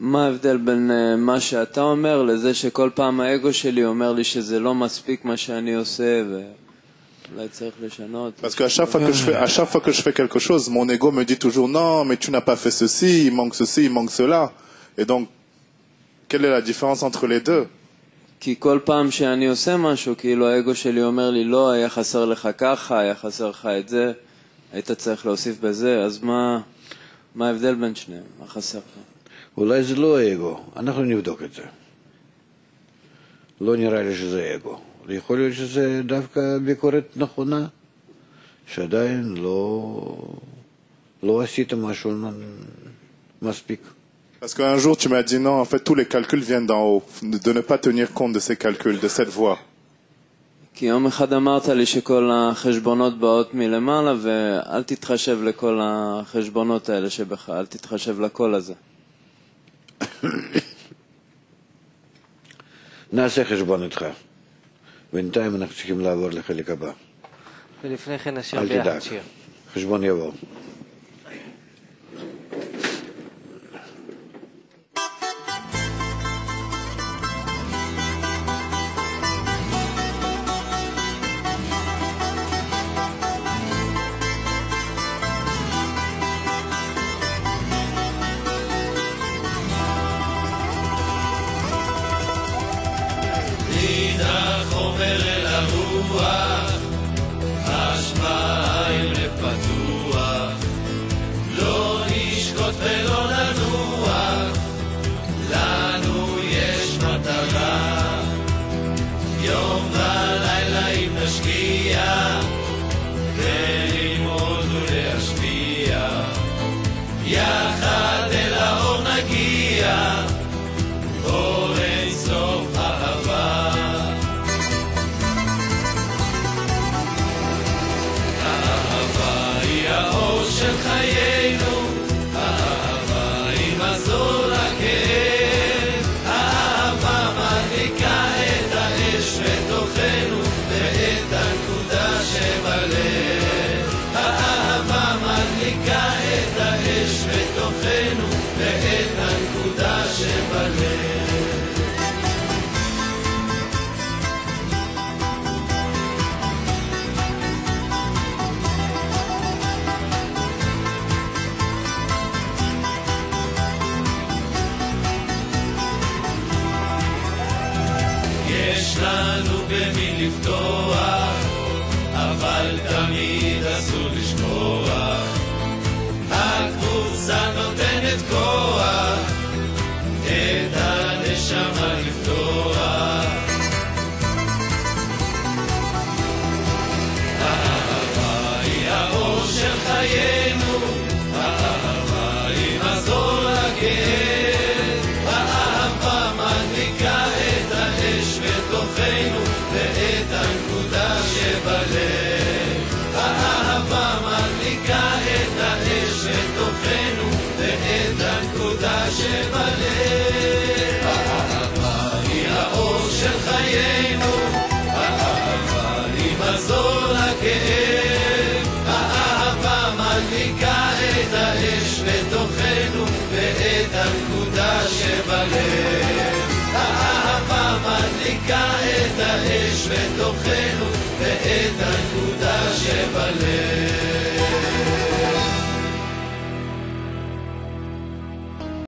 J: מה ההבדל בין אה, מה שאתה אומר לזה שכל פעם האגו שלי אומר לי שזה לא מספיק מה שאני עושה ואולי צריך לשנות?
I: Parce qu'à chaque fois que je fais, à chaque fois que je fais quelque chose, mon ego me dit toujours non, mais tu n'as pas fait ceci, il manque ceci, il manque cela. Et donc, quelle est la différence entre les deux
J: כי כל פעם שאני עושה משהו, כאילו האגו שלי אומר לי, לא, היה חסר לך ככה, היה חסר לך את זה, היית צריך להוסיף בזה, אז מה, מה ההבדל בין שניהם? מה חסר לך?
B: אולי זה לא אגו, אנחנו נבדוק את זה. לא נראה לי שזה אגו. יכול להיות שזה דווקא ביקורת נכונה, שעדיין לא, לא עשית משהו מספיק.
I: Parce qu'un jour, tu m'as dit non, en fait, tous les calculs viennent d'en haut, de ne pas tenir compte de ces calculs, de cette voie.
J: כי יום אחד אמרת לי שכל החשבונות באות מלמעלה, ואל תתחשב לכל החשבונות האלה שבך, אל תתחשב לקול הזה.
K: נעשה חשבון איתך. בינתיים אנחנו צריכים לעבור לחלק הבא.
A: ולפני כן נשאיר ביחד שיר.
K: חשבון יבוא.
L: live.